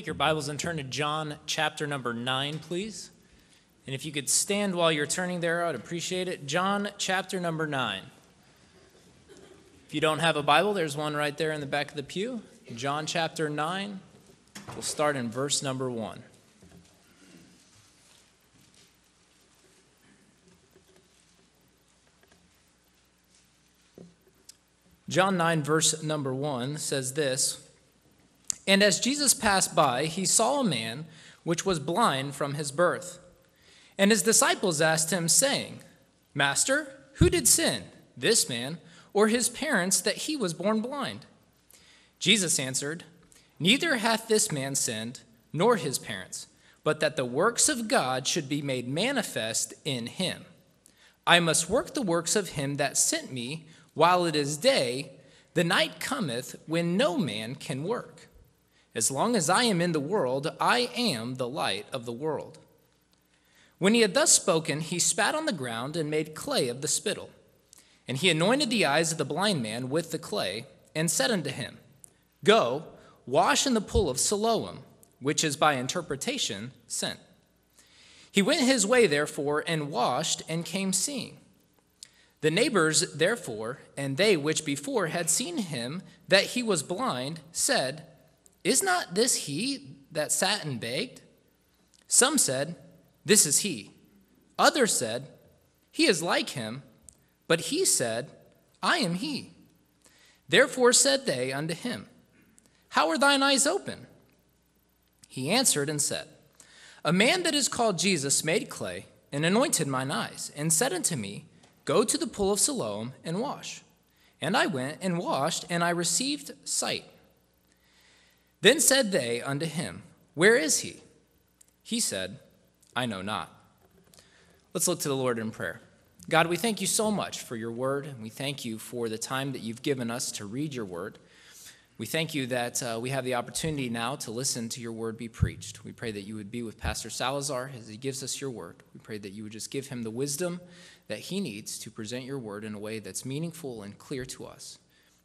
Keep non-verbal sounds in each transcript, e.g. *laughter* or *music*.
Take your Bibles and turn to John chapter number 9, please. And if you could stand while you're turning there, I'd appreciate it. John chapter number 9. If you don't have a Bible, there's one right there in the back of the pew. John chapter 9. We'll start in verse number 1. John 9, verse number 1 says this And as Jesus passed by, he saw a man which was blind from his birth. And his disciples asked him, saying, Master, who did sin, this man or his parents, that he was born blind? Jesus answered, Neither hath this man sinned, nor his parents, but that the works of God should be made manifest in him. I must work the works of him that sent me while it is day. The night cometh when no man can work. As long as I am in the world, I am the light of the world. When he had thus spoken, he spat on the ground and made clay of the spittle. And he anointed the eyes of the blind man with the clay, and said unto him, Go, wash in the pool of Siloam, which is by interpretation sent. He went his way, therefore, and washed, and came seeing. The neighbors, therefore, and they which before had seen him that he was blind, said, Is not this he that sat and begged? Some said, This is he. Others said, He is like him. But he said, I am he. Therefore said they unto him, How are thine eyes open? He answered and said, A man that is called Jesus made clay and anointed mine eyes, and said unto me, Go to the pool of Siloam and wash. And I went and washed, and I received sight. Then said they unto him, Where is he? He said, I know not. Let's look to the Lord in prayer. God, we thank you so much for your word, and we thank you for the time that you've given us to read your word. We thank you that uh, we have the opportunity now to listen to your word be preached. We pray that you would be with Pastor Salazar as he gives us your word. We pray that you would just give him the wisdom that he needs to present your word in a way that's meaningful and clear to us.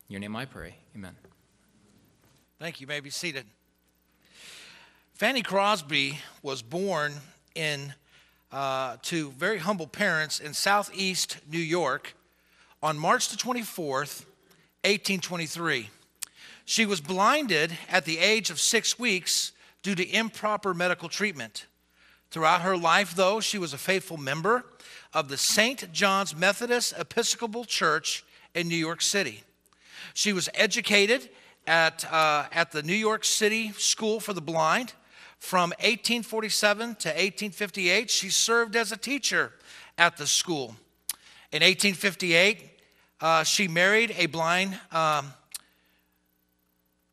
In your name I pray. Amen. Thank you. you may be seated. Fanny Crosby was born in uh, to very humble parents in southeast New York on March the 24th, 1823. She was blinded at the age of six weeks due to improper medical treatment. Throughout her life, though, she was a faithful member of the St. John's Methodist Episcopal Church in New York City. She was educated at, uh, at the New York City School for the Blind. From 1847 to 1858, she served as a teacher at the school. In 1858, uh, she married a blind um,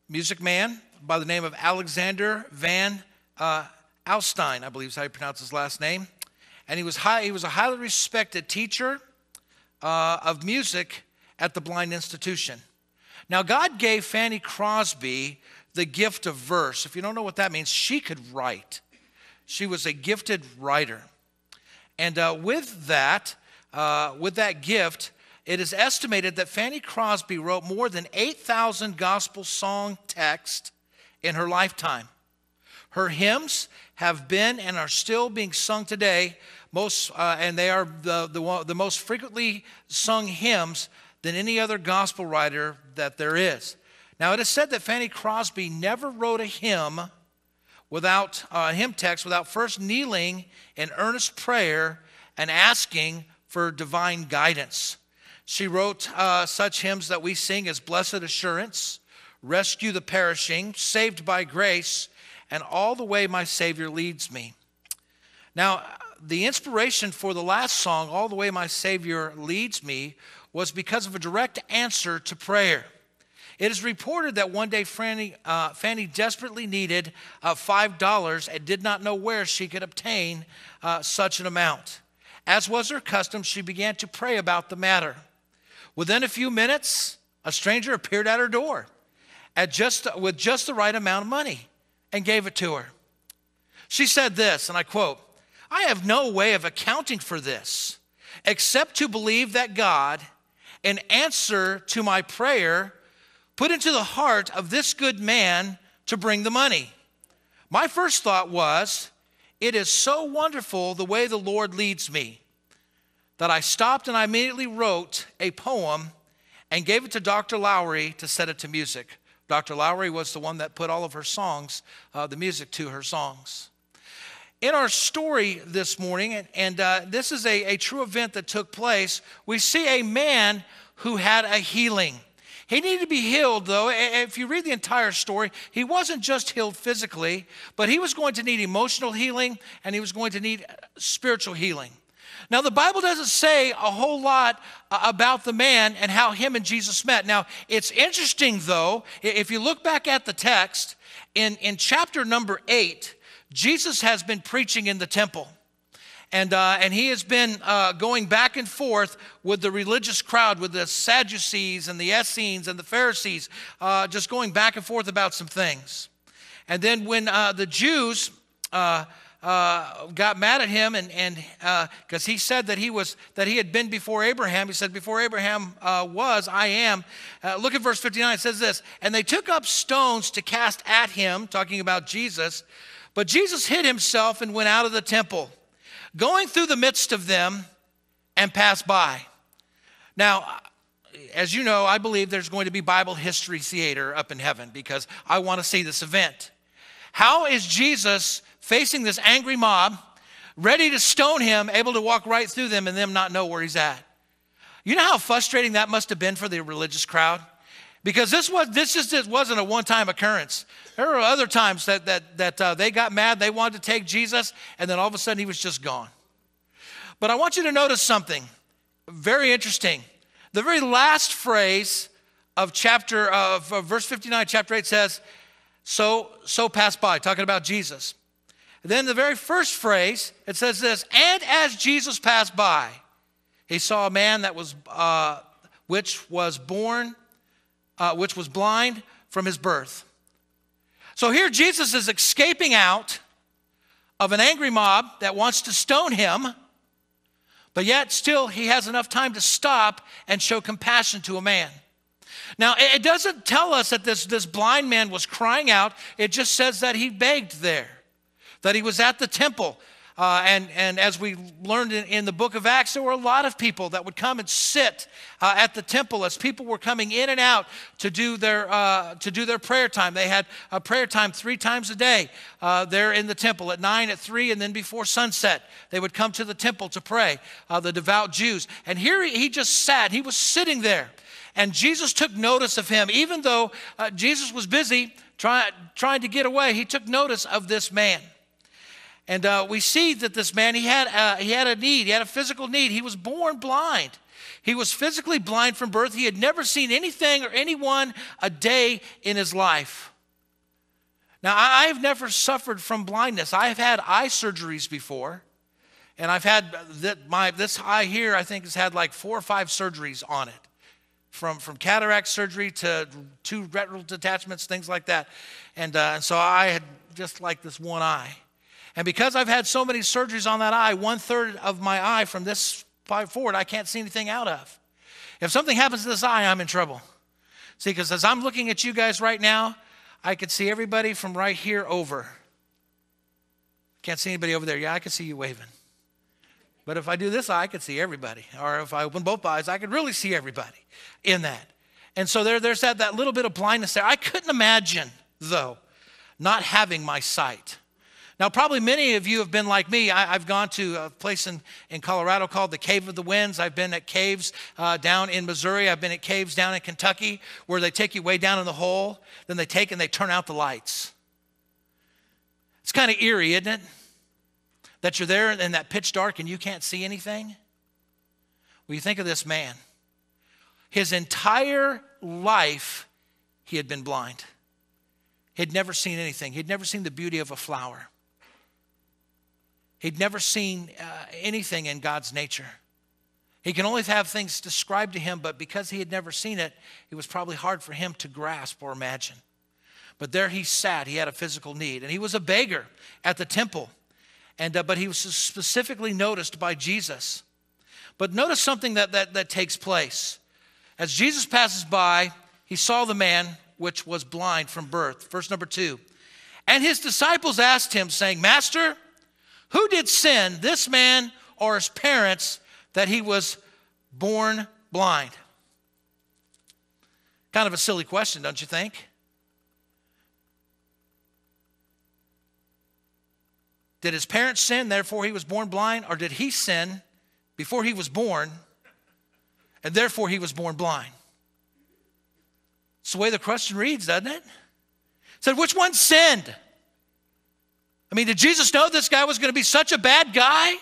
music man by the name of Alexander Van uh, Alstyne, I believe is how you pronounce his last name. And he was, high, he was a highly respected teacher uh, of music at the Blind Institution. Now, God gave Fanny Crosby the gift of verse. If you don't know what that means, she could write. She was a gifted writer. And uh, with that, uh, with that gift, it is estimated that Fanny Crosby wrote more than 8,000 gospel song texts in her lifetime. Her hymns have been and are still being sung today, most, uh, and they are the, the, the most frequently sung hymns than any other gospel writer that there is. Now, it is said that Fanny Crosby never wrote a hymn without a uh, hymn text without first kneeling in earnest prayer and asking for divine guidance. She wrote uh, such hymns that we sing as Blessed Assurance, Rescue the Perishing, Saved by Grace, and All the Way My Savior Leads Me. Now, the inspiration for the last song, All the Way My Savior Leads Me, was because of a direct answer to prayer. It is reported that one day Fanny, uh, Fanny desperately needed uh, $5 and did not know where she could obtain uh, such an amount. As was her custom, she began to pray about the matter. Within a few minutes, a stranger appeared at her door at just, with just the right amount of money and gave it to her. She said this, and I quote, I have no way of accounting for this except to believe that God, in answer to my prayer, put into the heart of this good man to bring the money. My first thought was, it is so wonderful the way the Lord leads me that I stopped and I immediately wrote a poem and gave it to Dr. Lowry to set it to music. Dr. Lowry was the one that put all of her songs, uh, the music to her songs. In our story this morning, and, and uh, this is a, a true event that took place, we see a man who had a healing. He needed to be healed, though. If you read the entire story, he wasn't just healed physically, but he was going to need emotional healing and he was going to need spiritual healing. Now, the Bible doesn't say a whole lot uh, about the man and how him and Jesus met. Now, it's interesting, though, if you look back at the text, in, in chapter number eight, Jesus has been preaching in the temple. And, uh, and he has been uh, going back and forth with the religious crowd, with the Sadducees and the Essenes and the Pharisees, uh, just going back and forth about some things. And then when uh, the Jews uh, uh, got mad at him and because he said that he was that he had been before Abraham. He said, "Before Abraham was, I am." Look at verse 59. It says this, and they took up stones to cast at him, talking about Jesus. But Jesus hid himself and went out of the temple going through the midst of them and passed by. Now, as you know, I believe there's going to be Bible history theater up in heaven because I want to see this event. How is Jesus facing this angry mob, ready to stone him, able to walk right through them and them not know where he's at? You know how frustrating that must have been for the religious crowd? Because this was this just wasn't a one-time occurrence. There were other times that that that uh, they got mad, they wanted to take Jesus, and then all of a sudden he was just gone. But I want you to notice something very interesting. The very last phrase of chapter of, of verse 59, chapter 8 says, "So so passed by," talking about Jesus. And then the very first phrase it says this, "And as Jesus passed by, he saw a man that was uh, which was born." uh, which was blind from his birth. So here Jesus is escaping out of an angry mob that wants to stone him, but yet still he has enough time to stop and show compassion to a man. Now, it doesn't tell us that this, this blind man was crying out, it just says that he begged there, that he was at the temple uh, and, and as we learned in, in, the book of Acts, there were a lot of people that would come and sit uh, at the temple as people were coming in and out to do their, uh, to do their prayer time. They had a prayer time three times a day uh, there in the temple at 9, at 3, and then before sunset. They would come to the temple to pray, uh, the devout Jews. And here he, he just sat, he was sitting there. And Jesus took notice of him. Even though uh, Jesus was busy try, trying to get away, he took notice of this man. And uh, we see that this man, he had, uh, he had a need, he had a physical need. He was born blind. He was physically blind from birth. He had never seen anything or anyone a day in his life. Now, I've never suffered from blindness. I've had eye surgeries before. And I've had that my this eye here, I think, has had like four or five surgeries on it. From, from cataract surgery to two retinal detachments, things like that. And, uh, and so I had just like this one eye. And because I've had so many surgeries on that eye, one third of my eye from this forward, I can't see anything out of. If something happens to this eye, I'm in trouble. See, because as I'm looking at you guys right now, I could see everybody from right here over. Can't see anybody over there. Yeah, I can see you waving. But if I do this eye, I could see everybody. Or if I open both eyes, I could really see everybody in that. And so there, there's that, that little bit of blindness there. I couldn't imagine, though, not having my sight. Now, probably many of you have been like me. I, have gone to a place in, in Colorado called the Cave of the Winds. I've been at caves uh, down in Missouri. I've been at caves down in Kentucky where they take you way down in the hole. Then they take and they turn out the lights. It's kind of eerie, isn't it? That you're there in that pitch dark and you can't see anything. Well, you think of this man. His entire life, he had been blind. He'd never seen anything. He'd never seen the beauty of a flower. He'd never seen uh, anything in God's nature. He can only have things described to him, but because he had never seen it, it was probably hard for him to grasp or imagine. But there he sat. He had a physical need, and he was a beggar at the temple. And, uh, but he was specifically noticed by Jesus. But notice something that, that, that takes place. As Jesus passes by, he saw the man which was blind from birth. Verse number two. And his disciples asked him, saying, Master, who did sin, this man or his parents, that he was born blind? Kind of a silly question, don't you think? Did his parents sin, therefore he was born blind, or did he sin before he was born, and therefore he was born blind? It's the way the question reads, doesn't it? it said, which one sinned? I mean, did Jesus know this guy was going to be such a bad guy?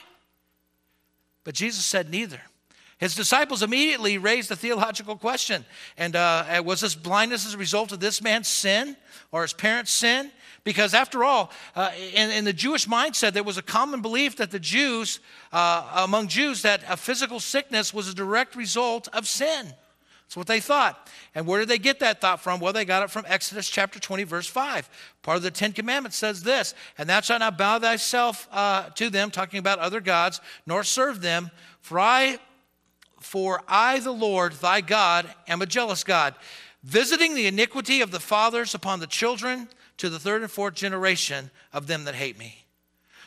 But Jesus said neither. His disciples immediately raised the theological question. And uh, was this blindness as a result of this man's sin or his parents' sin? Because after all, uh, in, in, the Jewish mindset, there was a common belief that the Jews, uh, among Jews, that a physical sickness was a direct result of sin. That's what they thought. And where did they get that thought from? Well, they got it from Exodus chapter 20, verse 5. Part of the Ten Commandments says this And thou shalt not bow thyself uh, to them, talking about other gods, nor serve them, for I, for I, the Lord thy God, am a jealous God, visiting the iniquity of the fathers upon the children to the third and fourth generation of them that hate me.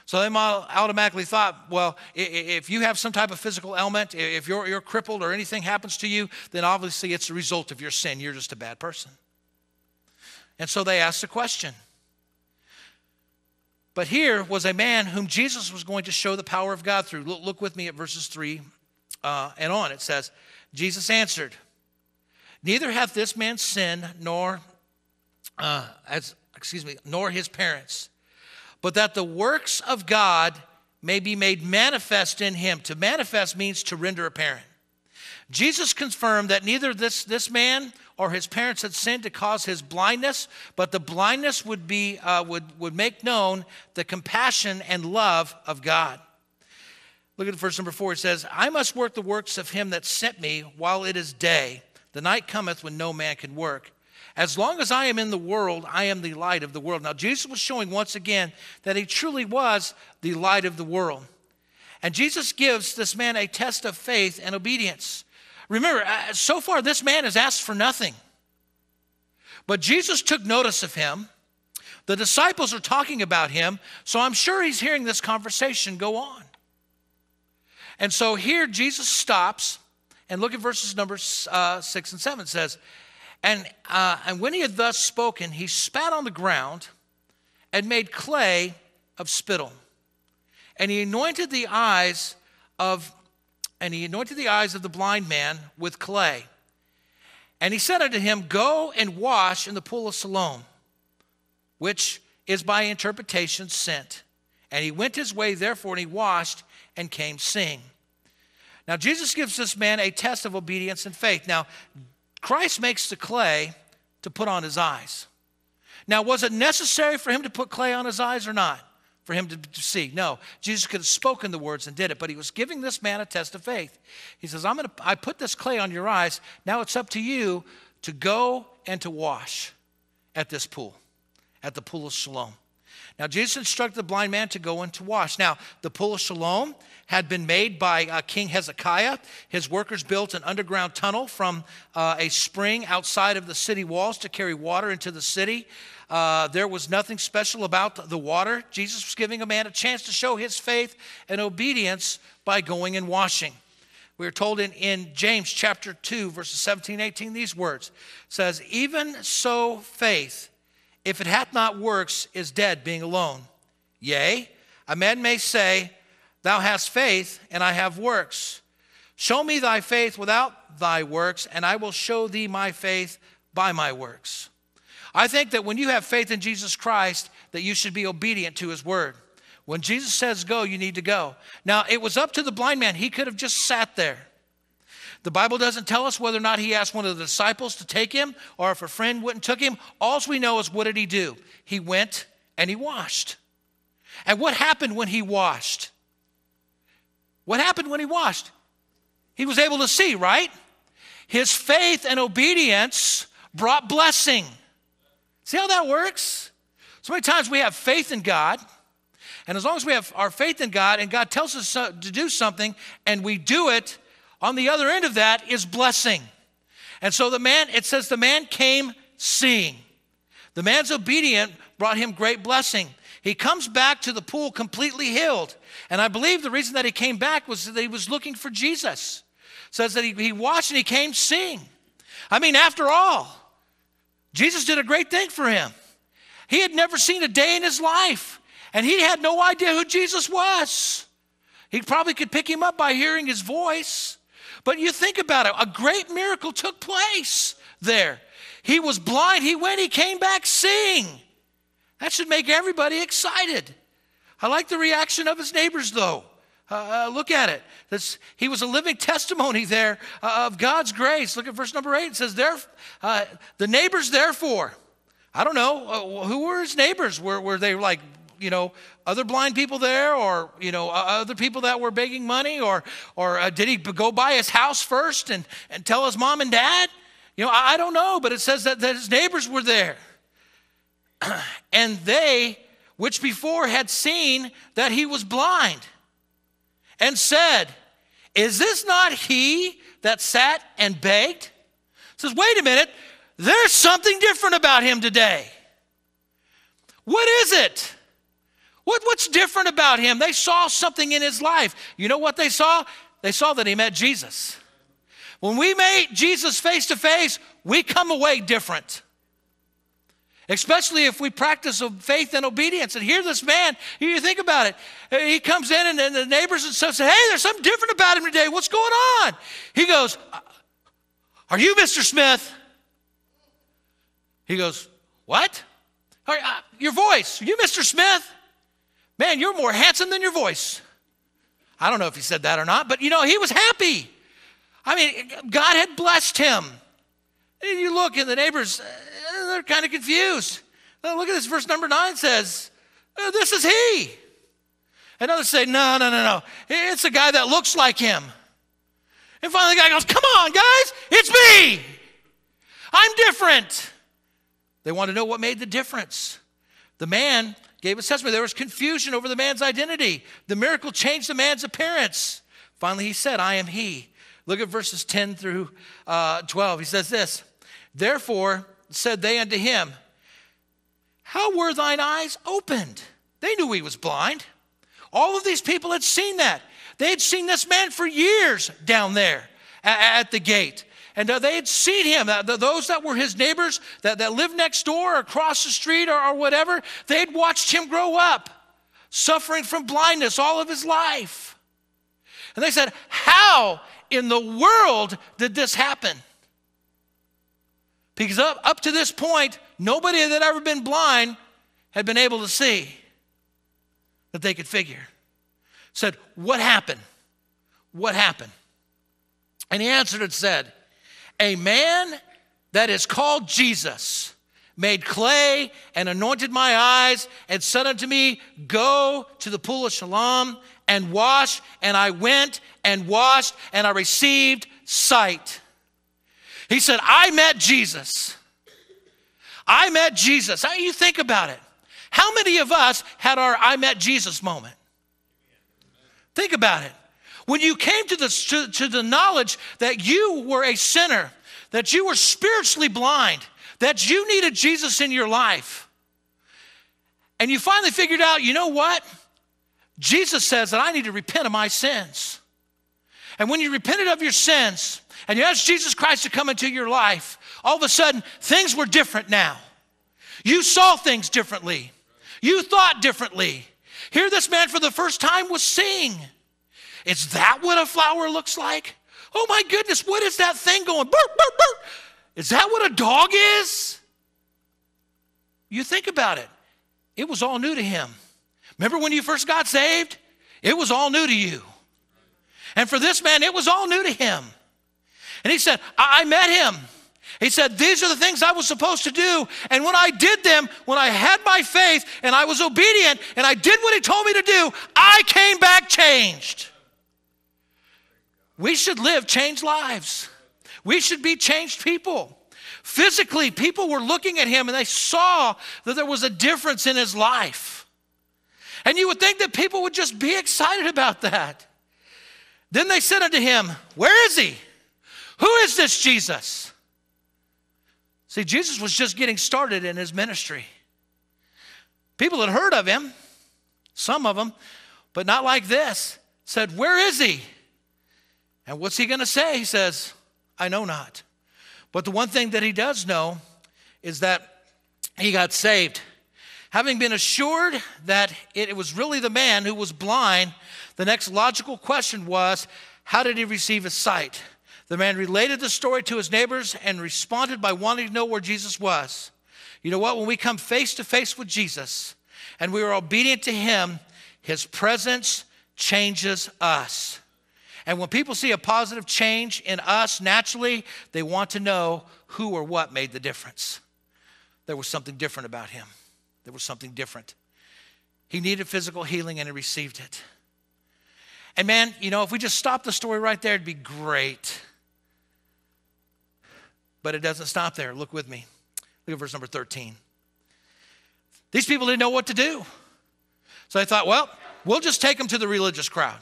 So they automatically thought, well, if you have some type of physical ailment, if you're, you're crippled or anything happens to you, then obviously it's a result of your sin. You're just a bad person. And so they asked a question. But here was a man whom Jesus was going to show the power of God through. Look, look with me at verses 3 uh, and on. It says, Jesus answered, Neither hath this man sinned, nor, uh, as, excuse me, nor his parents but that the works of God may be made manifest in him. To manifest means to render apparent. Jesus confirmed that neither this, this man or his parents had sinned to cause his blindness, but the blindness would, be, uh, would, would make known the compassion and love of God. Look at verse number four. It says, I must work the works of him that sent me while it is day. The night cometh when no man can work. As long as I am in the world, I am the light of the world. Now, Jesus was showing once again that he truly was the light of the world. And Jesus gives this man a test of faith and obedience. Remember, uh, so far, this man has asked for nothing. But Jesus took notice of him. The disciples are talking about him, so I'm sure he's hearing this conversation go on. And so here Jesus stops, and look at verses number uh, six and seven. It says, and, uh, and when he had thus spoken, he spat on the ground and made clay of spittle. And he anointed the eyes of and he anointed the eyes of the blind man with clay. And he said unto him, Go and wash in the pool of Siloam, which is by interpretation sent. And he went his way, therefore, and he washed and came seeing. Now, Jesus gives this man a test of obedience and faith. Now, Christ makes the clay to put on his eyes. Now, was it necessary for him to put clay on his eyes or not? For him to, to see? No. Jesus could have spoken the words and did it, but he was giving this man a test of faith. He says, I'm gonna I put this clay on your eyes. Now it's up to you to go and to wash at this pool, at the pool of Siloam. Now, Jesus instructed the blind man to go and to wash. Now, the pool of Siloam had been made by uh, King Hezekiah. His workers built an underground tunnel from uh, a spring outside of the city walls to carry water into the city. Uh, there was nothing special about the water. Jesus was giving a man a chance to show his faith and obedience by going and washing. We are told in, in James chapter 2, verses 17 18, these words says, Even so, faith if it hath not works, is dead, being alone. Yea, a man may say, Thou hast faith, and I have works. Show me thy faith without thy works, and I will show thee my faith by my works. I think that when you have faith in Jesus Christ, that you should be obedient to his word. When Jesus says go, you need to go. Now, it was up to the blind man. He could have just sat there. The Bible doesn't tell us whether or not he asked one of the disciples to take him or if a friend went and took him. All we know is what did he do? He went and he washed. And what happened when he washed? What happened when he washed? He was able to see, right? His faith and obedience brought blessing. See how that works? So many times we have faith in God, and as long as we have our faith in God and God tells us to do something and we do it, on the other end of that is blessing. And so the man, it says the man came seeing. The man's obedient brought him great blessing. He comes back to the pool completely healed. And I believe the reason that he came back was that he was looking for Jesus. It says that he, he watched and he came seeing. I mean, after all, Jesus did a great thing for him. He had never seen a day in his life, and he had no idea who Jesus was. He probably could pick him up by hearing his voice. But you think about it, a great miracle took place there. He was blind, he went, he came back seeing. That should make everybody excited. I like the reaction of his neighbors, though. Uh, uh, look at it. This, he was a living testimony there uh, of God's grace. Look at verse number eight. It says, there, uh, The neighbors, therefore, I don't know, uh, who were his neighbors? Were, were they like you know, other blind people there or, you know, other people that were begging money? Or, or uh, did he go buy his house first and, and tell his mom and dad? You know, I, I don't know, but it says that, that his neighbors were there. *clears throat* and they, which before had seen that he was blind, and said, Is this not he that sat and begged? Says, wait a minute, there's something different about him today. What is it? What, what's different about him? They saw something in his life. You know what they saw? They saw that he met Jesus. When we meet Jesus face to face, we come away different. Especially if we practice faith and obedience. And here, this man, you think about it. He comes in, and, and the neighbors and stuff say, Hey, there's something different about him today. What's going on? He goes, Are you Mr. Smith? He goes, What? Uh, your voice. Are you Mr. Smith? Man, you're more handsome than your voice. I don't know if he said that or not, but you know, he was happy. I mean, God had blessed him. And you look, and the neighbors, uh, they're kind of confused. look at this, verse number nine says, uh, This is he. And others say, No, no, no, no. It's a guy that looks like him. And finally, the guy goes, Come on, guys, it's me. I'm different. They want to know what made the difference. The man gave us testimony. There was confusion over the man's identity. The miracle changed the man's appearance. Finally, he said, I am he. Look at verses 10 through uh, 12. He says this Therefore said they unto him, How were thine eyes opened? They knew he was blind. All of these people had seen that. They had seen this man for years down there at the gate. And they had seen him. Those that were his neighbors that, that lived next door or across the street or, or whatever, they'd watched him grow up, suffering from blindness all of his life. And they said, How in the world did this happen? Because up, up to this point, nobody that had ever been blind had been able to see. that they could figure. Said, What happened? What happened? And he answered and said, A man that is called Jesus made clay and anointed my eyes and said unto me, Go to the pool of Siloam and wash. And I went and washed and I received sight. He said, I met Jesus. I met Jesus. How you think about it? How many of us had our I met Jesus moment? Think about it. When you came to the, to, to the knowledge that you were a sinner, that you were spiritually blind, that you needed Jesus in your life, and you finally figured out, you know what? Jesus says that I need to repent of my sins. And when you repented of your sins and you asked Jesus Christ to come into your life, all of a sudden things were different now. You saw things differently, you thought differently. Here, this man for the first time was seeing. Is that what a flower looks like? Oh my goodness, what is that thing going? Burp, burp, burp. Is that what a dog is? You think about it. It was all new to him. Remember when you first got saved? It was all new to you. And for this man, it was all new to him. And he said, I, met him. He said, These are the things I was supposed to do. And when I did them, when I had my faith and I was obedient and I did what he told me to do, I came back changed. We should live changed lives. We should be changed people. Physically, people were looking at him and they saw that there was a difference in his life. And you would think that people would just be excited about that. Then they said unto him, Where is he? Who is this Jesus? See, Jesus was just getting started in his ministry. People had heard of him, some of them, but not like this. Said, Where is he? And what's he going to say? He says, I know not. But the one thing that he does know is that he got saved. Having been assured that it was really the man who was blind, the next logical question was, How did he receive his sight? The man related the story to his neighbors and responded by wanting to know where Jesus was. You know what? When we come face to face with Jesus and we are obedient to him, his presence changes us. And when people see a positive change in us naturally, they want to know who or what made the difference. There was something different about him. There was something different. He needed physical healing and he received it. And man, you know, if we just stop the story right there, it'd be great. But it doesn't stop there. Look with me. Look at verse number 13. These people didn't know what to do. So they thought, well, we'll just take them to the religious crowd.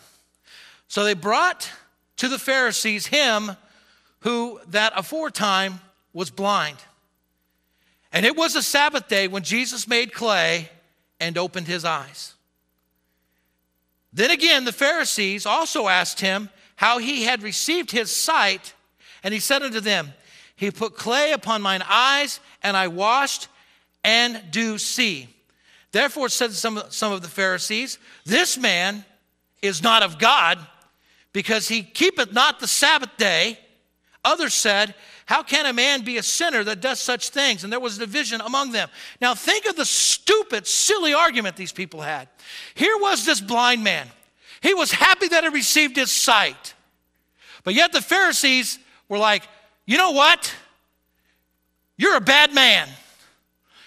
So they brought to the Pharisees him who that aforetime was blind. And it was a Sabbath day when Jesus made clay and opened his eyes. Then again, the Pharisees also asked him how he had received his sight, and he said unto them, He put clay upon mine eyes, and I washed and do see. Therefore said some, some of the Pharisees, This man is not of God, because he keepeth not the Sabbath day. Others said, How can a man be a sinner that does such things? And there was division among them. Now, think of the stupid, silly argument these people had. Here was this blind man. He was happy that he received his sight. But yet the Pharisees were like, You know what? You're a bad man.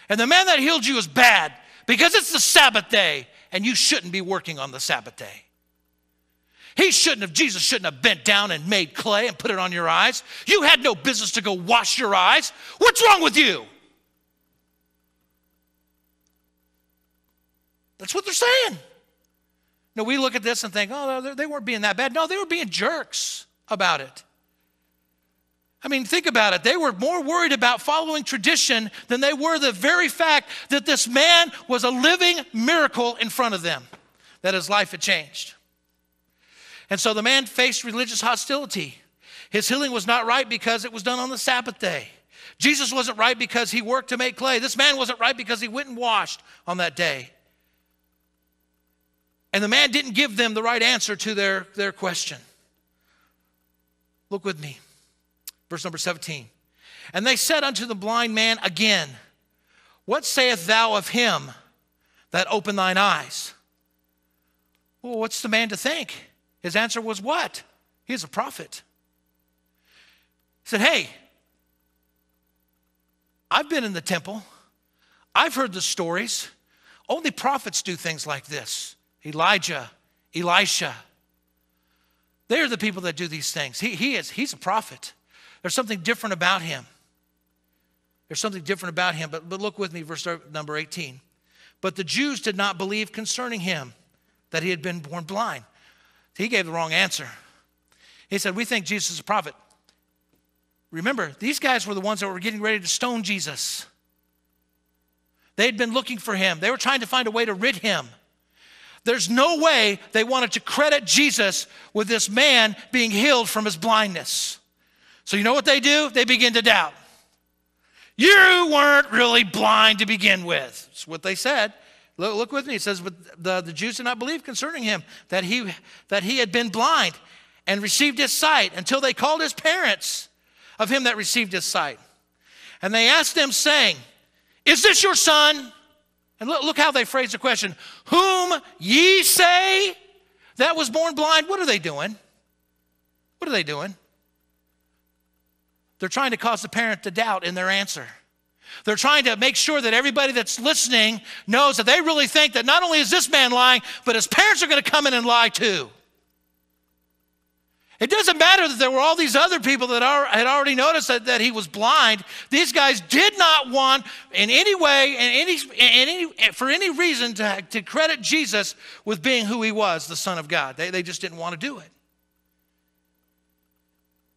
And the man that healed you is bad because it's the Sabbath day and you shouldn't be working on the Sabbath day. He shouldn't have, Jesus shouldn't have bent down and made clay and put it on your eyes. You had no business to go wash your eyes. What's wrong with you? That's what they're saying. No, we look at this and think, oh, they weren't being that bad. No, they were being jerks about it. I mean, think about it. They were more worried about following tradition than they were the very fact that this man was a living miracle in front of them, that his life had changed. And so the man faced religious hostility. His healing was not right because it was done on the Sabbath day. Jesus wasn't right because he worked to make clay. This man wasn't right because he went and washed on that day. And the man didn't give them the right answer to their, their question. Look with me. Verse number 17. And they said unto the blind man again, What sayest thou of him that opened thine eyes? Well, what's the man to think? His answer was what? He's a prophet. He said, Hey, I've been in the temple. I've heard the stories. Only prophets do things like this. Elijah, Elisha. They're the people that do these things. He, he is, he's a prophet. There's something different about him. There's something different about him. But, but look with me, verse number 18. But the Jews did not believe concerning him that he had been born blind. He gave the wrong answer. He said, We think Jesus is a prophet. Remember, these guys were the ones that were getting ready to stone Jesus. They had been looking for him, they were trying to find a way to rid him. There's no way they wanted to credit Jesus with this man being healed from his blindness. So, you know what they do? They begin to doubt. You weren't really blind to begin with. That's what they said. Look, look with me. It says, But the, the Jews did not believe concerning him that he, that he had been blind and received his sight until they called his parents of him that received his sight. And they asked them, saying, Is this your son? And look, look how they phrase the question Whom ye say that was born blind? What are they doing? What are they doing? They're trying to cause the parent to doubt in their answer. They're trying to make sure that everybody that's listening knows that they really think that not only is this man lying, but his parents are going to come in and lie too. It doesn't matter that there were all these other people that are, had already noticed that, that he was blind. These guys did not want, in any way, in any, in any, for any reason, to, to credit Jesus with being who he was, the Son of God. They, they just didn't want to do it.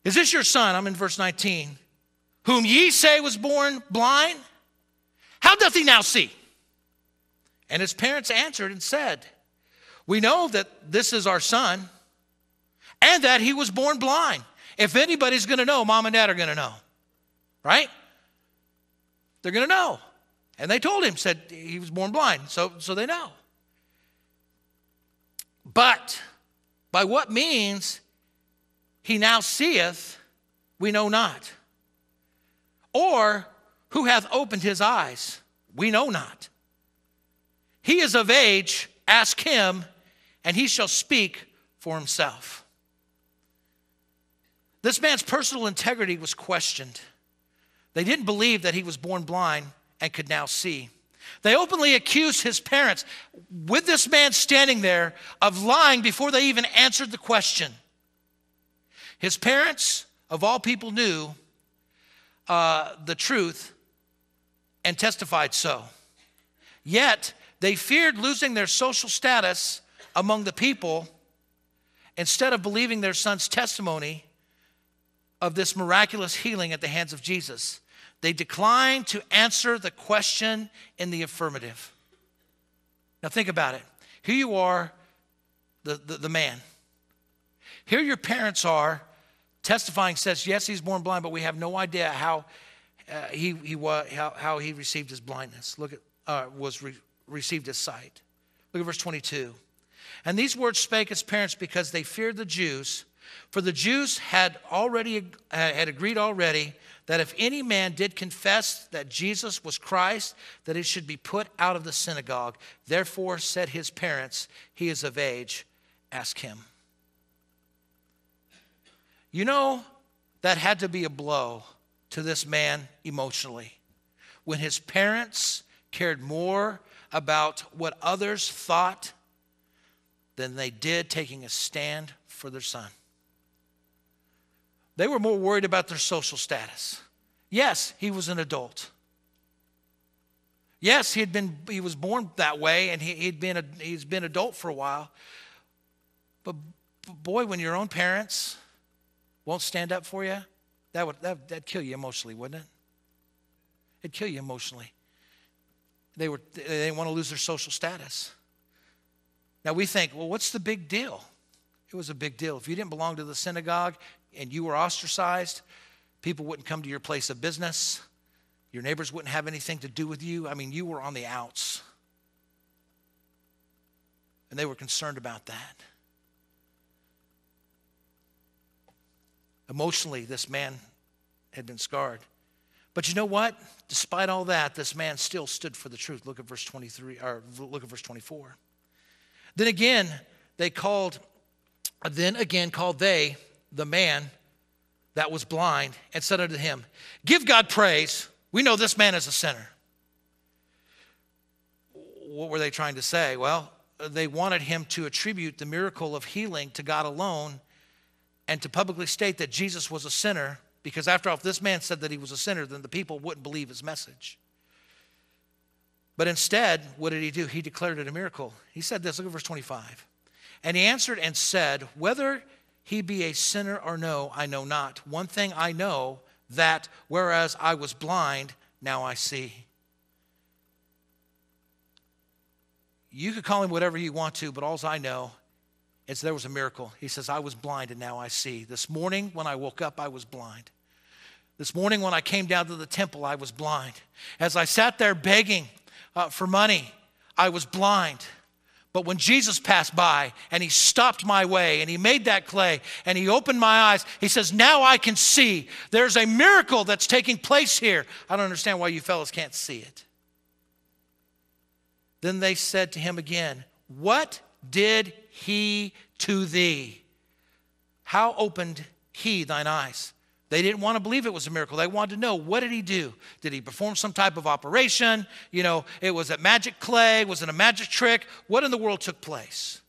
Is this your son? I'm in verse 19. Whom ye say was born blind? How doth he now see? And his parents answered and said, We know that this is our son and that he was born blind. If anybody's going to know, mom and dad are going to know, right? They're going to know. And they told him, said he was born blind, so, so they know. But by what means he now seeth, we know not. Or who hath opened his eyes, we know not. He is of age, ask him, and he shall speak for himself. This man's personal integrity was questioned. They didn't believe that he was born blind and could now see. They openly accused his parents, with this man standing there, of lying before they even answered the question. His parents, of all people, knew uh, the truth and testified so. Yet, they feared losing their social status among the people. Instead of believing their son's testimony, of this miraculous healing at the hands of Jesus. They declined to answer the question in the affirmative. Now, think about it. Here you are, the, the, the man. Here your parents are testifying, says, Yes, he's born blind, but we have no idea how, uh, he, he, how, how he received his blindness. Look at, uh, was re- received his sight. Look at verse 22. And these words spake his parents because they feared the Jews for the Jews had already uh, had agreed already that if any man did confess that Jesus was Christ, that he should be put out of the synagogue. Therefore said his parents, he is of age, ask him. You know, that had to be a blow to this man emotionally. When his parents cared more about what others thought than they did taking a stand for their son. They were more worried about their social status. Yes, he was an adult. Yes, he had been he was born that way and he, had been a, he's been adult for a while. But boy, when your own parents won't stand up for you, that would that, that'd kill you emotionally, wouldn't it? It'd kill you emotionally. They were they didn't want to lose their social status. Now we think, well, what's the big deal? It was a big deal. If you didn't belong to the synagogue, and you were ostracized, people wouldn't come to your place of business. Your neighbors wouldn't have anything to do with you. I mean, you were on the outs. And they were concerned about that. Emotionally, this man had been scarred. But you know what? Despite all that, this man still stood for the truth. Look at verse 23 or look at verse 24. Then again, they called, then again called they the man that was blind and said unto him, Give God praise. We know this man is a sinner. What were they trying to say? Well, they wanted him to attribute the miracle of healing to God alone and to publicly state that Jesus was a sinner, because after all, if this man said that he was a sinner, then the people wouldn't believe his message. But instead, what did he do? He declared it a miracle. He said this, look at verse 25. And he answered and said, Whether he be a sinner or no, I know not. One thing I know, that whereas I was blind, now I see. You could call him whatever you want to, but all I know is there was a miracle. He says, I was blind and now I see. This morning when I woke up, I was blind. This morning when I came down to the temple, I was blind. As I sat there begging uh, for money, I was blind. But when Jesus passed by and he stopped my way and he made that clay and he opened my eyes, he says, Now I can see. There's a miracle that's taking place here. I don't understand why you fellows can't see it. Then they said to him again, What did he to thee? How opened he thine eyes? They didn't want to believe it was a miracle. They wanted to know what did he do? Did he perform some type of operation? You know, it was a magic clay, was it a magic trick? What in the world took place?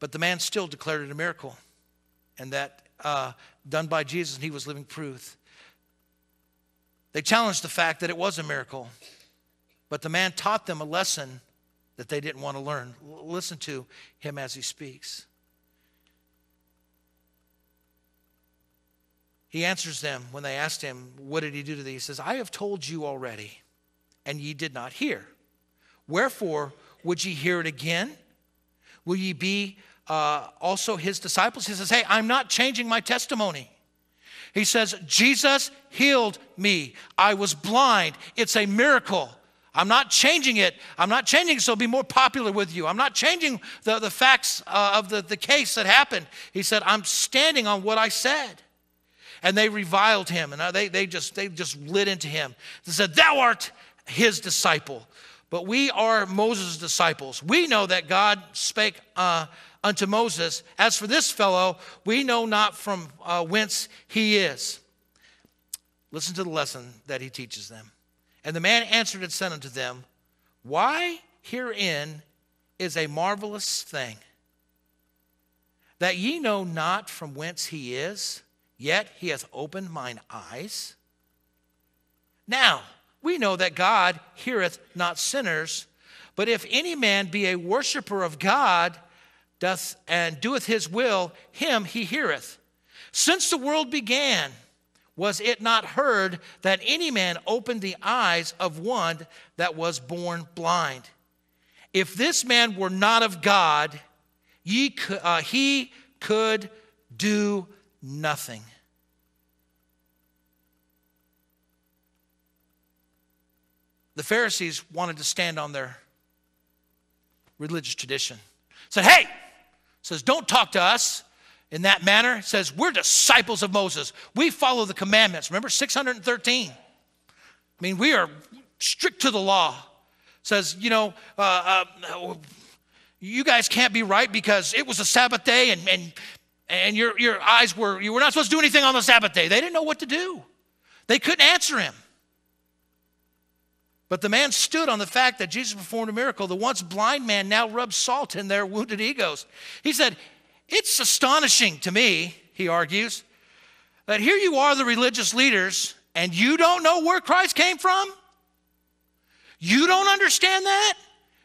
But the man still declared it a miracle, and that uh, done by Jesus, and he was living proof. They challenged the fact that it was a miracle. But the man taught them a lesson that they didn't want to learn. Listen to him as he speaks. He answers them when they asked him, What did he do to thee? He says, I have told you already, and ye did not hear. Wherefore would ye hear it again? Will ye be uh, also his disciples? He says, Hey, I'm not changing my testimony. He says, Jesus healed me. I was blind. It's a miracle. I'm not changing it. I'm not changing it so it'll be more popular with you. I'm not changing the, the facts uh, of the, the case that happened. He said, I'm standing on what I said. And they reviled him and uh, they, they, just, they just lit into him. They said, Thou art his disciple. But we are Moses' disciples. We know that God spake uh, unto Moses. As for this fellow, we know not from uh, whence he is. Listen to the lesson that he teaches them. And the man answered and said unto them, Why herein is a marvelous thing, that ye know not from whence he is, yet he hath opened mine eyes? Now, we know that God heareth not sinners, but if any man be a worshiper of God, doth and doeth his will, him he heareth. Since the world began, was it not heard that any man opened the eyes of one that was born blind? If this man were not of God, ye could, uh, he could do nothing. The Pharisees wanted to stand on their religious tradition. Said, hey, says, don't talk to us in that manner says we're disciples of Moses. We follow the commandments. Remember 613. I mean, we are strict to the law. Says, you know, uh, uh, you guys can't be right because it was a Sabbath day and, and, and your, your eyes were, you were not supposed to do anything on the Sabbath day. They didn't know what to do. They couldn't answer him. But the man stood on the fact that Jesus performed a miracle. The once blind man now rubs salt in their wounded egos. He said, it's astonishing to me, he argues, that here you are, the religious leaders, and you don't know where Christ came from? You don't understand that?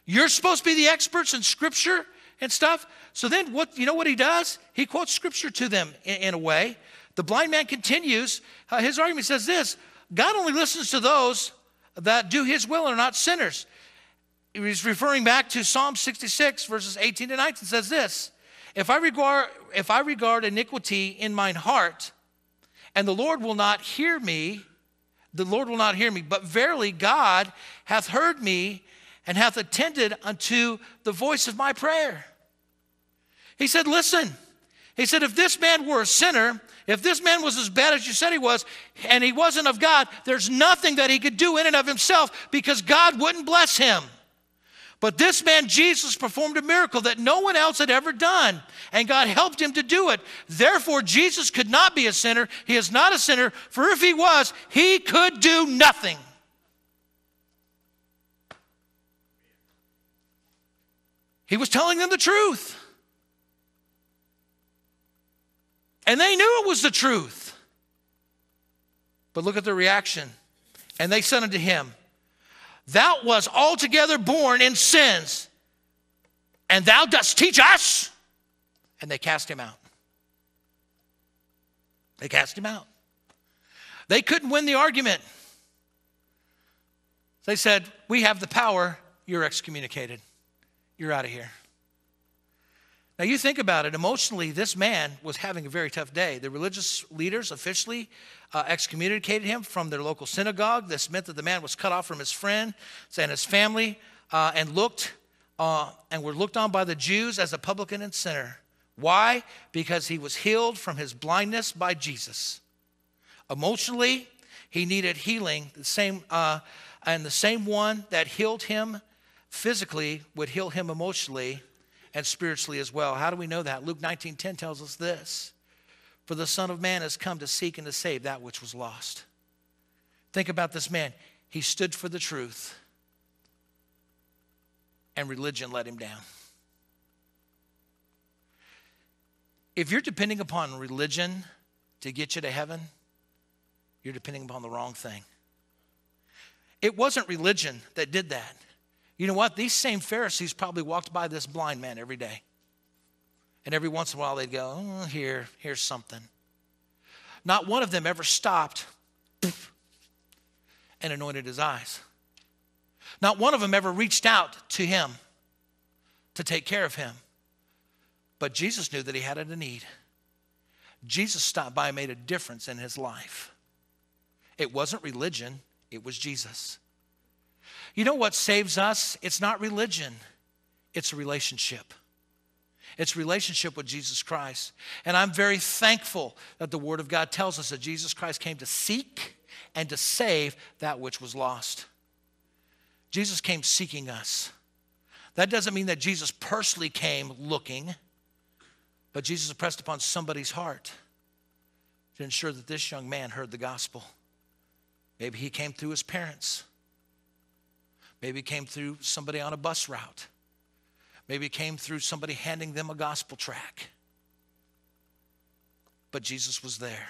You're supposed to be the experts in scripture and stuff. So then what you know what he does? He quotes scripture to them in, in a way. The blind man continues. Uh, his argument says this God only listens to those that do his will and are not sinners. He's referring back to Psalm 66, verses 18 to 19, says this if I regard, if I regard iniquity in mine heart, and the Lord will not hear me, the Lord will not hear me. But verily, God hath heard me and hath attended unto the voice of my prayer. He said, Listen, he said, if this man were a sinner, if this man was as bad as you said he was, and he wasn't of God, there's nothing that he could do in and of himself because God wouldn't bless him. But this man, Jesus, performed a miracle that no one else had ever done, and God helped him to do it. Therefore, Jesus could not be a sinner. He is not a sinner, for if he was, he could do nothing. He was telling them the truth. And they knew it was the truth. But look at the reaction. And they said unto him, Thou was altogether born in sins, and thou dost teach us. And they cast him out. They cast him out. They couldn't win the argument. They said, We have the power, you're excommunicated. You're out of here. Now, you think about it, emotionally, this man was having a very tough day. The religious leaders officially uh, excommunicated him from their local synagogue. This meant that the man was cut off from his friends and his family uh, and looked uh, and were looked on by the Jews as a publican and sinner. Why? Because he was healed from his blindness by Jesus. Emotionally, he needed healing, the same, uh, and the same one that healed him physically would heal him emotionally and spiritually as well. How do we know that? Luke 19:10 tells us this. For the Son of Man has come to seek and to save that which was lost. Think about this man. He stood for the truth, and religion let him down. If you're depending upon religion to get you to heaven, you're depending upon the wrong thing. It wasn't religion that did that. You know what? These same Pharisees probably walked by this blind man every day. And every once in a while they'd go, oh, here, here's something. Not one of them ever stopped and anointed his eyes. Not one of them ever reached out to him to take care of him. But Jesus knew that he had a need. Jesus stopped by and made a difference in his life. It wasn't religion, it was Jesus. You know what saves us? It's not religion, it's a relationship. It's relationship with Jesus Christ. And I'm very thankful that the Word of God tells us that Jesus Christ came to seek and to save that which was lost. Jesus came seeking us. That doesn't mean that Jesus personally came looking, but Jesus pressed upon somebody's heart to ensure that this young man heard the gospel. Maybe he came through his parents. Maybe it came through somebody on a bus route. Maybe it came through somebody handing them a gospel track. But Jesus was there.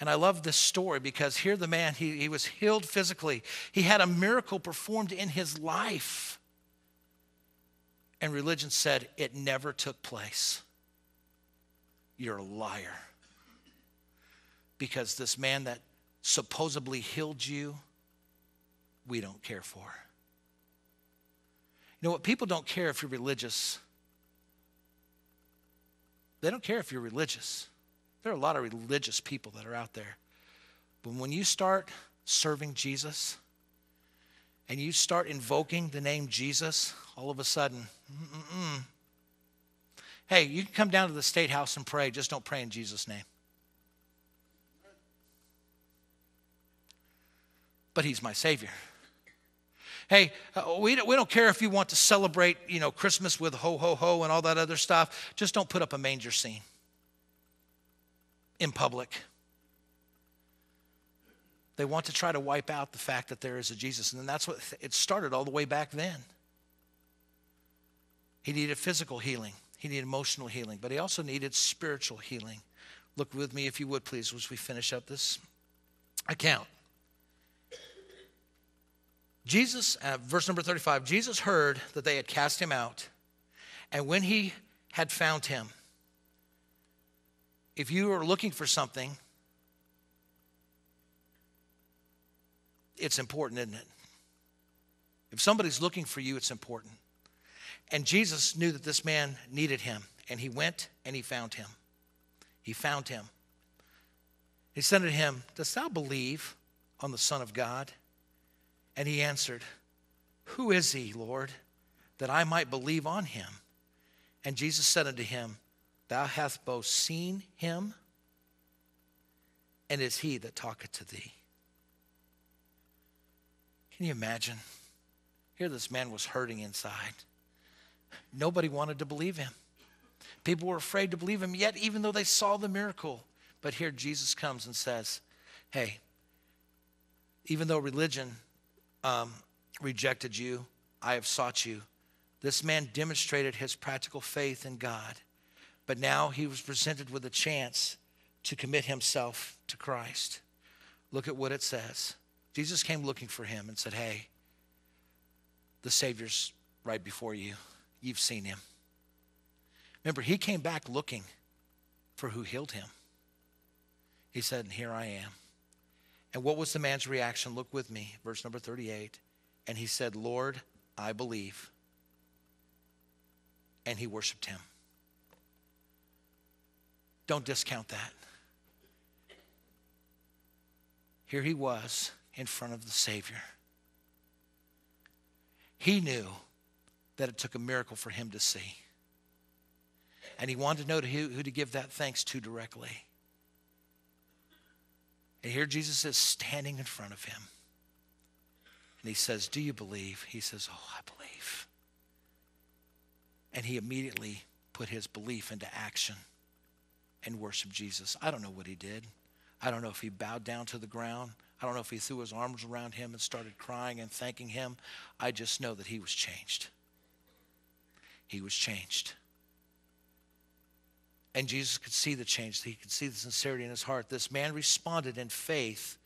And I love this story because here the man, he, he was healed physically. He had a miracle performed in his life. And religion said it never took place. You're a liar. Because this man that supposedly healed you we don't care for. You know what? People don't care if you're religious. They don't care if you're religious. There are a lot of religious people that are out there. But when you start serving Jesus and you start invoking the name Jesus, all of a sudden, mm-mm. hey, you can come down to the state house and pray, just don't pray in Jesus' name. But he's my Savior. Hey, uh, we, don't, we don't care if you want to celebrate, you know, Christmas with ho, ho, ho and all that other stuff. Just don't put up a manger scene in public. They want to try to wipe out the fact that there is a Jesus. And that's what it started all the way back then. He needed physical healing, he needed emotional healing, but he also needed spiritual healing. Look with me, if you would, please, as we finish up this account. Jesus, uh, verse number 35, Jesus heard that they had cast him out. And when he had found him, if you are looking for something, it's important, isn't it? If somebody's looking for you, it's important. And Jesus knew that this man needed him, and he went and he found him. He found him. He said to him, Dost thou believe on the Son of God? And he answered, Who is he, Lord, that I might believe on him? And Jesus said unto him, Thou hast both seen him, and is he that talketh to thee. Can you imagine? Here, this man was hurting inside. Nobody wanted to believe him. People were afraid to believe him, yet, even though they saw the miracle. But here, Jesus comes and says, Hey, even though religion um, rejected you, I have sought you. This man demonstrated his practical faith in God, but now he was presented with a chance to commit himself to Christ. Look at what it says. Jesus came looking for him and said, Hey, the Savior's right before you. You've seen him. Remember, he came back looking for who healed him. He said, Here I am. And what was the man's reaction? Look with me, verse number 38. And he said, Lord, I believe. And he worshiped him. Don't discount that. Here he was in front of the Savior. He knew that it took a miracle for him to see. And he wanted to know who, who to give that thanks to directly. And here Jesus is standing in front of him. And he says, Do you believe? He says, Oh, I believe. And he immediately put his belief into action and worshiped Jesus. I don't know what he did. I don't know if he bowed down to the ground. I don't know if he threw his arms around him and started crying and thanking him. I just know that he was changed. He was changed. And Jesus could see the change. He could see the sincerity in his heart. This man responded in faith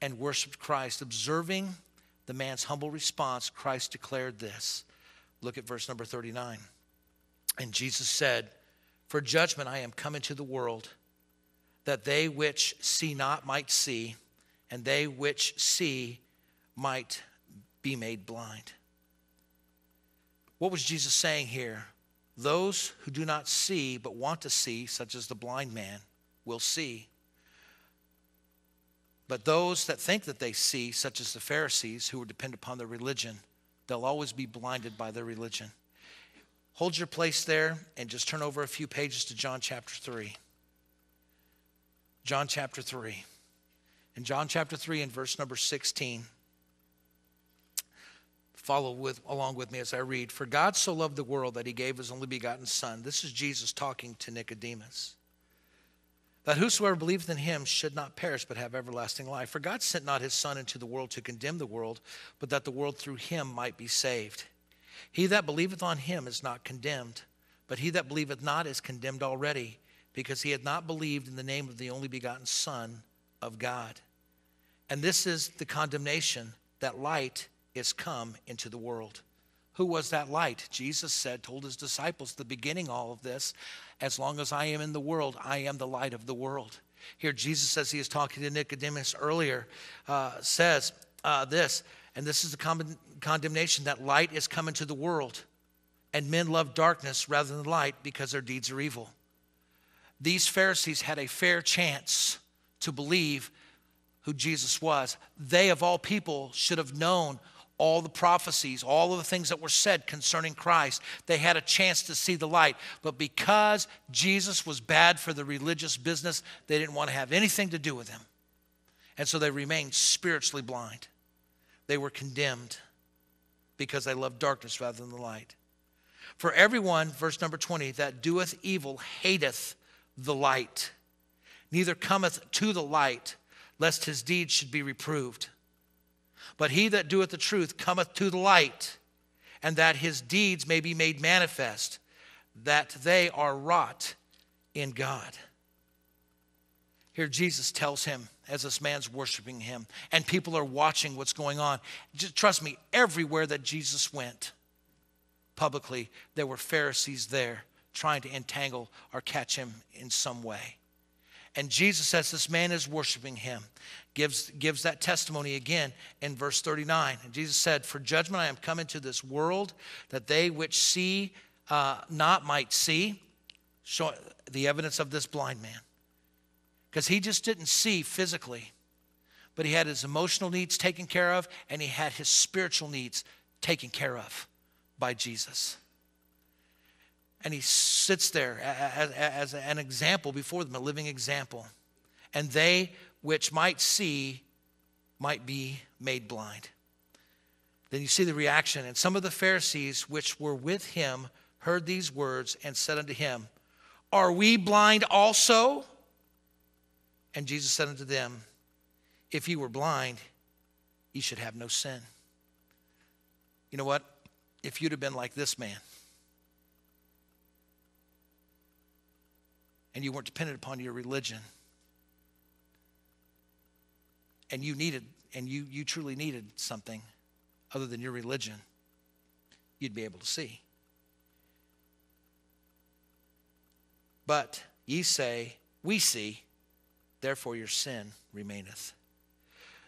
and worshiped Christ. Observing the man's humble response, Christ declared this. Look at verse number 39. And Jesus said, For judgment I am come into the world, that they which see not might see, and they which see might be made blind. What was Jesus saying here? Those who do not see but want to see, such as the blind man, will see. But those that think that they see, such as the Pharisees who depend upon their religion, they'll always be blinded by their religion. Hold your place there and just turn over a few pages to John chapter 3. John chapter 3. In John chapter 3 and verse number 16 follow with along with me as I read. For God so loved the world that he gave his only begotten Son. This is Jesus talking to Nicodemus. That whosoever believeth in him should not perish but have everlasting life. For God sent not his Son into the world to condemn the world, but that the world through him might be saved. He that believeth on him is not condemned, but he that believeth not is condemned already, because he had not believed in the name of the only begotten Son of God. And this is the condemnation that light is come into the world. Who was that light? Jesus said, told his disciples, the beginning all of this, as long as I am in the world, I am the light of the world. Here, Jesus, says he is talking to Nicodemus earlier, uh, says uh, this, and this is the con- condemnation that light is come into the world, and men love darkness rather than light because their deeds are evil. These Pharisees had a fair chance to believe who Jesus was. They, of all people, should have known all the prophecies, all of the things that were said concerning Christ, they had a chance to see the light. But because Jesus was bad for the religious business, they didn't want to have anything to do with him. And so they remained spiritually blind. They were condemned because they loved darkness rather than the light. For everyone, verse number 20, that doeth evil hateth the light, neither cometh to the light, lest his deeds should be reproved. But he that doeth the truth cometh to the light, and that his deeds may be made manifest, that they are wrought in God. Here, Jesus tells him as this man's worshiping him, and people are watching what's going on. Just trust me, everywhere that Jesus went publicly, there were Pharisees there trying to entangle or catch him in some way. And Jesus says this man is worshiping him gives, gives that testimony again in verse 39. And Jesus said, For judgment I am come into this world, that they which see uh, not might see. Show the evidence of this blind man. Because he just didn't see physically, but he had his emotional needs taken care of, and he had his spiritual needs taken care of by Jesus. And he sits there as, as an example before them, a living example. And they which might see might be made blind. Then you see the reaction. And some of the Pharisees which were with him heard these words and said unto him, Are we blind also? And Jesus said unto them, If ye were blind, ye should have no sin. You know what? If you'd have been like this man, and you weren't dependent upon your religion, and you needed, and you, you truly needed something other than your religion, you'd be able to see. But ye say, We see, therefore your sin remaineth.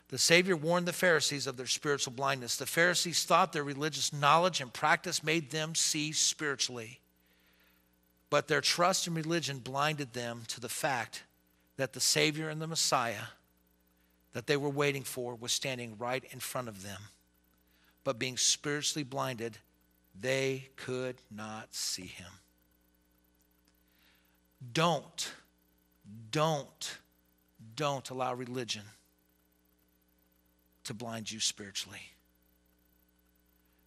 The Savior warned the Pharisees of their spiritual blindness. The Pharisees thought their religious knowledge and practice made them see spiritually. But their trust in religion blinded them to the fact that the Savior and the Messiah that they were waiting for was standing right in front of them. But being spiritually blinded, they could not see him. Don't, don't, don't allow religion to blind you spiritually.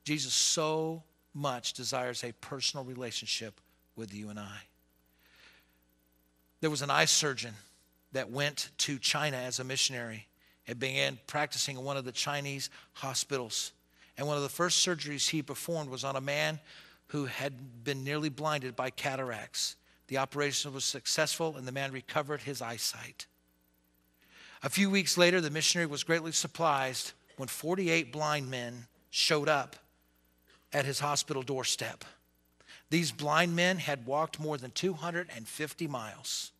Jesus so much desires a personal relationship with you and I. There was an eye surgeon that went to China as a missionary and began practicing in one of the Chinese hospitals. And one of the first surgeries he performed was on a man who had been nearly blinded by cataracts. The operation was successful and the man recovered his eyesight. A few weeks later, the missionary was greatly surprised when 48 blind men showed up at his hospital doorstep. These blind men had walked more than 250 miles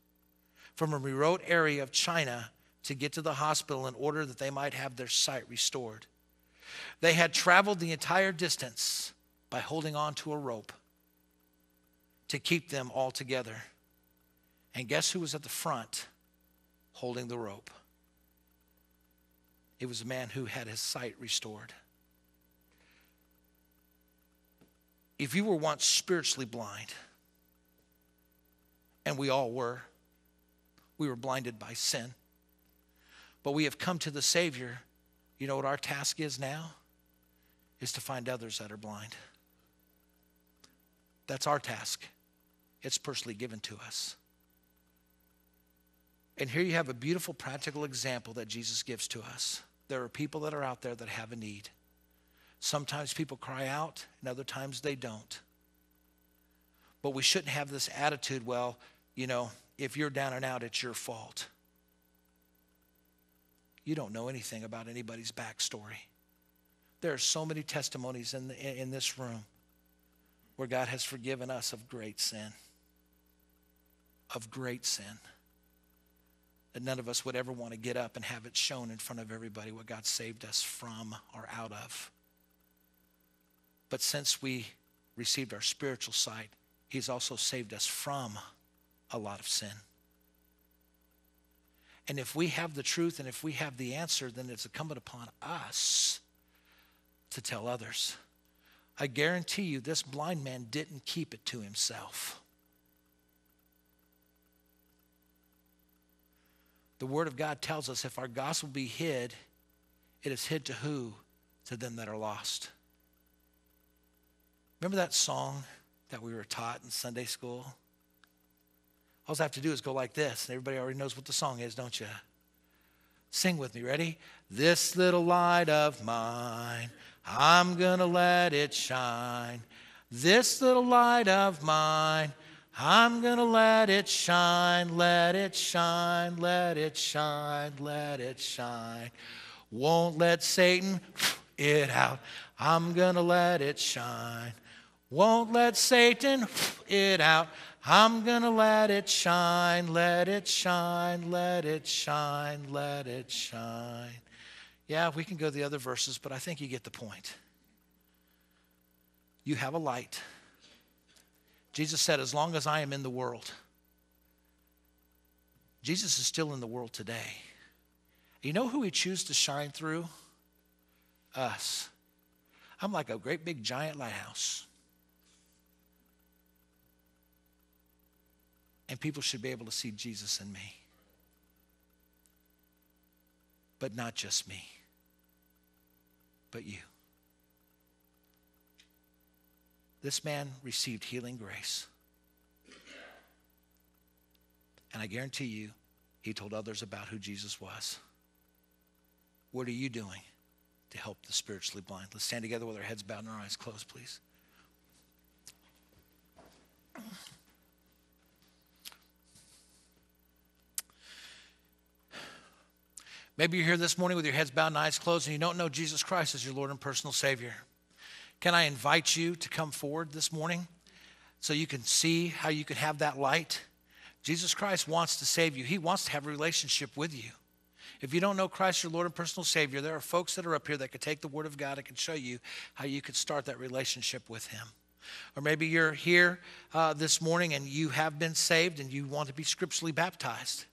from a remote area of China to get to the hospital in order that they might have their sight restored. They had traveled the entire distance by holding on to a rope to keep them all together. And guess who was at the front holding the rope? It was a man who had his sight restored. If you were once spiritually blind, and we all were, we were blinded by sin but we have come to the Savior. You know what our task is now? Is to find others that are blind. That's our task. It's personally given to us. And here you have a beautiful practical example that Jesus gives to us. There are people that are out there that have a need. Sometimes people cry out, and other times they don't. But we shouldn't have this attitude, well, you know, if you're down and out, it's your fault. You don't know anything about anybody's backstory. There are so many testimonies in, the, in this room where God has forgiven us of great sin. Of great sin. That none of us would ever want to get up and have it shown in front of everybody what God saved us from or out of. But since we received our spiritual sight, He's also saved us from a lot of sin. And if we have the truth and if we have the answer, then it's incumbent upon us to tell others. I guarantee you, this blind man didn't keep it to himself. The Word of God tells us if our gospel be hid, it is hid to who? To them that are lost. Remember that song that we were taught in Sunday school? All I have to do is go like this, and everybody already knows what the song is, don't you? Sing with me, ready? This little light of mine, I'm gonna let it shine. This little light of mine, I'm gonna let it shine, let it shine, let it shine, let it shine. Won't let Satan it out. I'm gonna let it shine. Won't let Satan it out. I'm going to let it shine, let it shine, let it shine, let it shine. Yeah, we can go the other verses, but I think you get the point. You have a light. Jesus said, As long as I am in the world, Jesus is still in the world today. You know who he chooses to shine through? Us. I'm like a great big giant lighthouse. And people should be able to see Jesus in me. But not just me, but you. This man received healing grace. And I guarantee you, he told others about who Jesus was. What are you doing to help the spiritually blind? Let's stand together with our heads bowed and our eyes closed, please. Maybe you're here this morning with your heads bowed and eyes closed and you don't know Jesus Christ as your Lord and personal Savior. Can I invite you to come forward this morning so you can see how you can have that light? Jesus Christ wants to save you, He wants to have a relationship with you. If you don't know Christ, your Lord and personal Savior, there are folks that are up here that could take the Word of God and can show you how you could start that relationship with Him. Or maybe you're here uh, this morning and you have been saved and you want to be scripturally baptized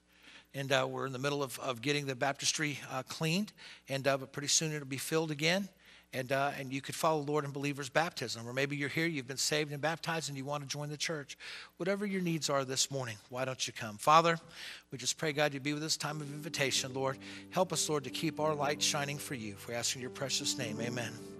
and uh, we're in the middle of, of getting the baptistry uh, cleaned, and uh, but pretty soon it'll be filled again, and uh, and you could follow Lord and believers baptism, or maybe you're here, you've been saved and baptized, and you want to join the church. Whatever your needs are this morning, why don't you come, Father? We just pray God you be with this time of invitation, Lord. Help us, Lord, to keep our light shining for you. If we ask in your precious name, Amen.